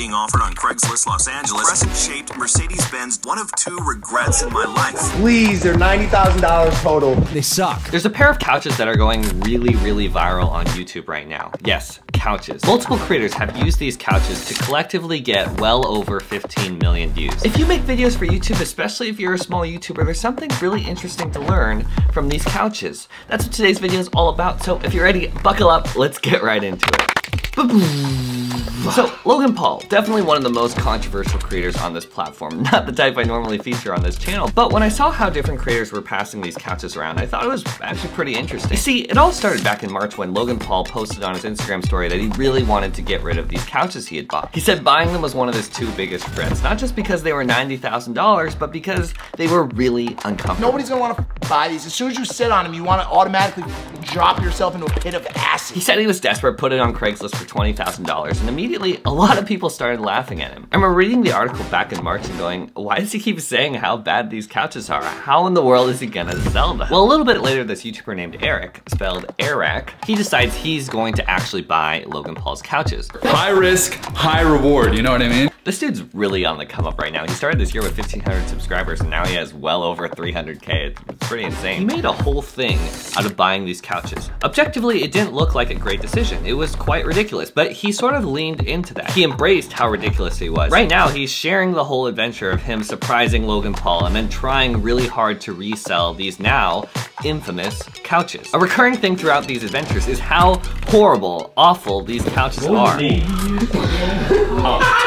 being offered on Craigslist Los Angeles. Crescent-shaped Mercedes-Benz, one of two regrets in my life. Please, they're $90,000 total. They suck. There's a pair of couches that are going really, really viral on YouTube right now. Yes, couches. Multiple creators have used these couches to collectively get well over 15 million views. If you make videos for YouTube, especially if you're a small YouTuber, there's something really interesting to learn from these couches. That's what today's video is all about, so if you're ready, buckle up, let's get right into it. So, Logan Paul, definitely one of the most controversial creators on this platform. Not the type I normally feature on this channel, but when I saw how different creators were passing these couches around, I thought it was actually pretty interesting. You see, it all started back in March when Logan Paul posted on his Instagram story that he really wanted to get rid of these couches he had bought. He said buying them was one of his two biggest regrets, not just because they were $90,000, but because they were really uncomfortable. Nobody's gonna wanna buy these. As soon as you sit on them, you wanna automatically drop yourself into a pit of acid. He said he was desperate, put it on Craigslist for $20,000, and immediately immediately, a lot of people started laughing at him. I remember reading the article back in March and going, why does he keep saying how bad these couches are? How in the world is he gonna sell them? Well, a little bit later, this YouTuber named Eric, spelled Airrack, he decides he's going to actually buy Logan Paul's couches. High risk, high reward, you know what I mean? This dude's really on the come up right now. He started this year with 1,500 subscribers and now he has well over 300K. It's pretty insane. He made a whole thing out of buying these couches. Objectively, it didn't look like a great decision. It was quite ridiculous, but he sort of leaned into that. He embraced how ridiculous he was. Right now, he's sharing the whole adventure of him surprising Logan Paul and then trying really hard to resell these now infamous couches. A recurring thing throughout these adventures is how horrible, awful these couches are.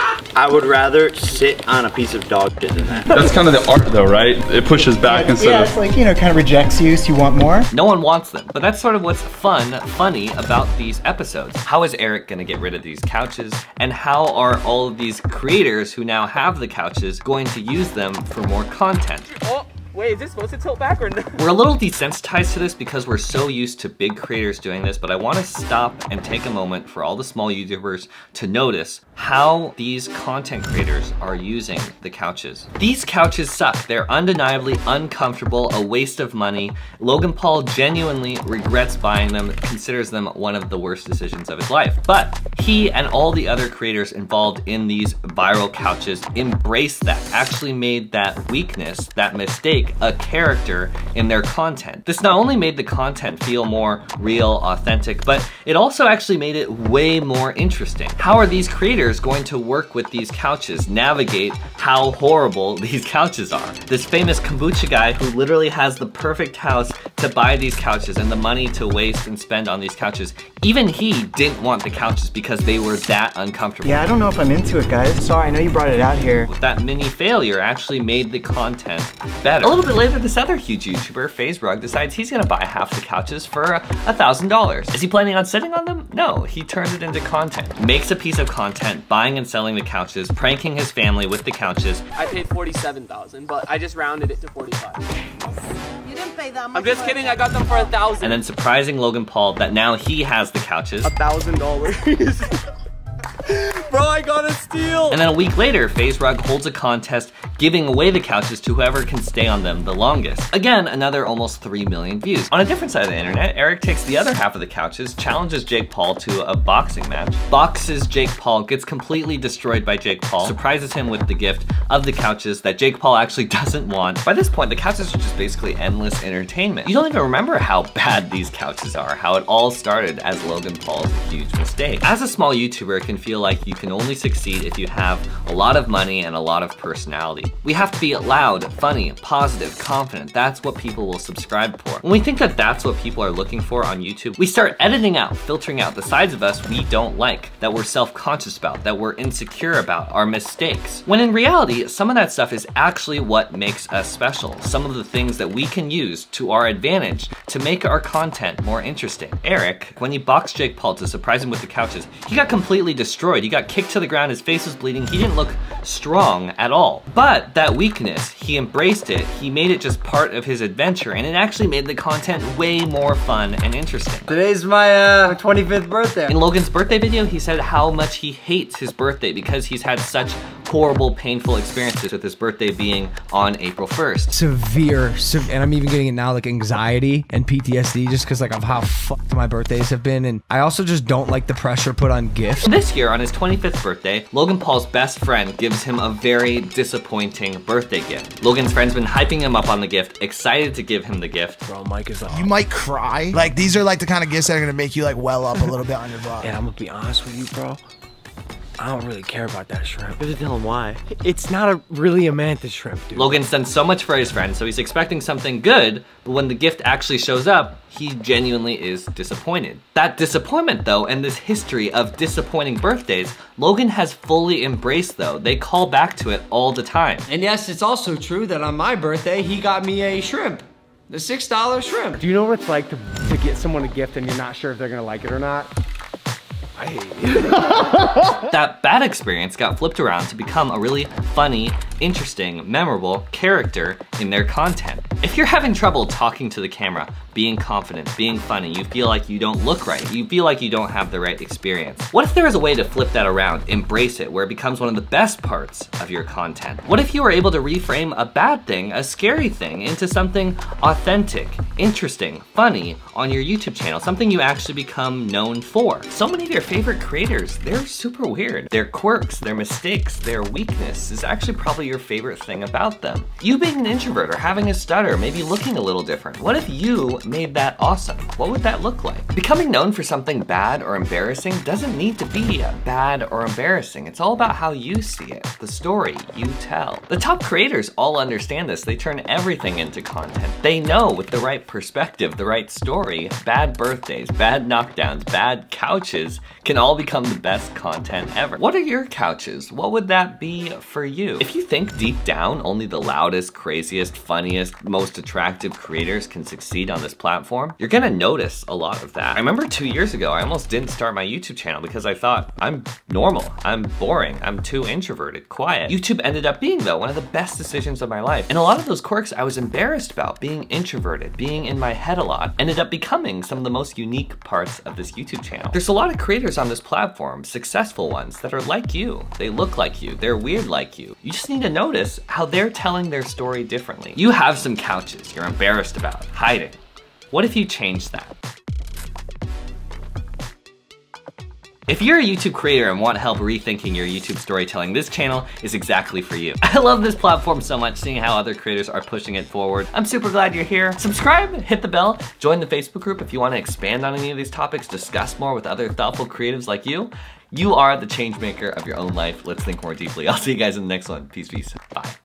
I would rather sit on a piece of dog shit than that. That's kind of the art though, right? It pushes back instead yeah, of... it's like, you know, kind of rejects you, so you want more. No one wants them, but that's sort of what's fun, funny about these episodes. How is Eric gonna get rid of these couches? And how are all of these creators who now have the couches going to use them for more content? Oh. Wait, is this supposed to tilt back or no? We're a little desensitized to this because we're so used to big creators doing this, but I want to stop and take a moment for all the small YouTubers to notice how these content creators are using the couches. These couches suck. They're undeniably uncomfortable, a waste of money. Logan Paul genuinely regrets buying them, considers them one of the worst decisions of his life. But he and all the other creators involved in these viral couches embraced that, actually made that weakness, that mistake, make a character in their content. This not only made the content feel more real, authentic, but it also actually made it way more interesting. How are these creators going to work with these couches, navigate how horrible these couches are? This famous kombucha guy who literally has the perfect house to buy these couches and the money to waste and spend on these couches, even he didn't want the couches because they were that uncomfortable. Yeah, I don't know if I'm into it, guys. Sorry, I know you brought it out here. That mini failure actually made the content better A little bit later, this other huge YouTuber, FaZe Rug, decides he's gonna buy half the couches for a thousand dollars. Is he planning on sitting on them? No, he turns it into content. Makes a piece of content, buying and selling the couches, pranking his family with the couches. I paid 47,000, but I just rounded it to 45. I'm just kidding, I got them for a thousand. And then surprising Logan Paul that now he has the couches. A thousand dollars. Bro, I got a steal! And then a week later, FaZe Rug holds a contest giving away the couches to whoever can stay on them the longest. Again, another almost 3 million views. On a different side of the internet, Eric takes the other half of the couches, challenges Jake Paul to a boxing match, boxes Jake Paul, gets completely destroyed by Jake Paul, surprises him with the gift of the couches that Jake Paul actually doesn't want. By this point, the couches are just basically endless entertainment. You don't even remember how bad these couches are, how it all started as Logan Paul's huge mistake. As a small YouTuber, it can feel like you can only succeed if you have a lot of money and a lot of personality. We have to be loud, funny, positive, confident. That's what people will subscribe for. When we think that that's what people are looking for on YouTube, we start editing out, filtering out the sides of us we don't like, that we're self-conscious about, that we're insecure about, our mistakes. When in reality, some of that stuff is actually what makes us special. Some of the things that we can use to our advantage to make our content more interesting. Eric, when he boxed Jake Paul to surprise him with the couches, he got completely destroyed. He got kicked to the ground, his face was bleeding, he didn't look strong at all. But that weakness, he embraced it, he made it just part of his adventure, and it actually made the content way more fun and interesting. Today's my uh, 25th birthday. In Logan's birthday video, he said how much he hates his birthday because he's had such horrible, painful experiences with his birthday being on April 1st. Severe, sev- and I'm even getting it now, like anxiety and PTSD, just because like of how fucked my birthdays have been, and I also just don't like the pressure put on gifts. This year, on his 25th birthday, Logan Paul's best friend gives him a very disappointing birthday gift. Logan's friend's been hyping him up on the gift, excited to give him the gift. Bro, Mike is off. You might cry. Like these are like the kind of gifts that are gonna make you like well up a little bit on your butt. And I'm gonna be honest with you, bro. I don't really care about that shrimp. You have to tell him why. It's not a really a mantis shrimp, dude. Logan's done so much for his friend, so he's expecting something good, but when the gift actually shows up, he genuinely is disappointed. That disappointment though, and this history of disappointing birthdays, Logan has fully embraced though. They call back to it all the time. And yes, it's also true that on my birthday, he got me a shrimp. The $6 shrimp. Do you know what it's like to, to get someone a gift and you're not sure if they're gonna like it or not? That bad experience got flipped around to become a really funny, interesting, memorable character in their content. If you're having trouble talking to the camera, being confident, being funny, you feel like you don't look right, you feel like you don't have the right experience. What if there was a way to flip that around, embrace it, where it becomes one of the best parts of your content? What if you were able to reframe a bad thing, a scary thing, into something authentic, interesting, funny on your YouTube channel, something you actually become known for? So many of your favorite creators, they're super weird. Their quirks, their mistakes, their weakness is actually probably your favorite thing about them. You being an introvert or having a stutter, maybe looking a little different. What if you made that awesome? What would that look like? Becoming known for something bad or embarrassing doesn't need to be bad or embarrassing. It's all about how you see it, the story you tell. The top creators all understand this. They turn everything into content. They know with the right perspective, the right story, bad birthdays, bad knockdowns, bad couches can all become the best content ever. What are your couches? What would that be for you? If you think deep down only the loudest, craziest, funniest, most attractive creators can succeed on this platform, you're gonna notice a lot of that. I remember two years ago, I almost didn't start my YouTube channel because I thought, I'm normal, I'm boring, I'm too introverted, quiet. YouTube ended up being though one of the best decisions of my life. And a lot of those quirks I was embarrassed about, being introverted, being in my head a lot, ended up becoming some of the most unique parts of this YouTube channel. There's a lot of creators on this platform, successful ones, that are like you. They look like you, they're weird like you. You just need to notice how they're telling their story differently. You have some couches you're embarrassed about, hiding. What if you change that? If you're a YouTube creator and want help rethinking your YouTube storytelling, this channel is exactly for you. I love this platform so much, seeing how other creators are pushing it forward. I'm super glad you're here. Subscribe, hit the bell, join the Facebook group if you want to expand on any of these topics, discuss more with other thoughtful creatives like you. You are the change maker of your own life. Let's think more deeply. I'll see you guys in the next one. Peace, peace. Bye.